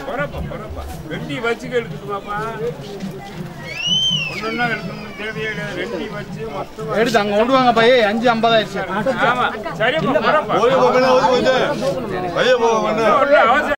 குறைப்பா வச்சுக்க எடுத்துக்குமாப்பா ஒன்னொன்னா எடுக்கணும் தேவையே கிடையாது வச்சு மொத்தமா எடுத்து அங்க கொண்டு வாங்க பையே அஞ்சு ஐம்பதாயிருச்சு ஆமா.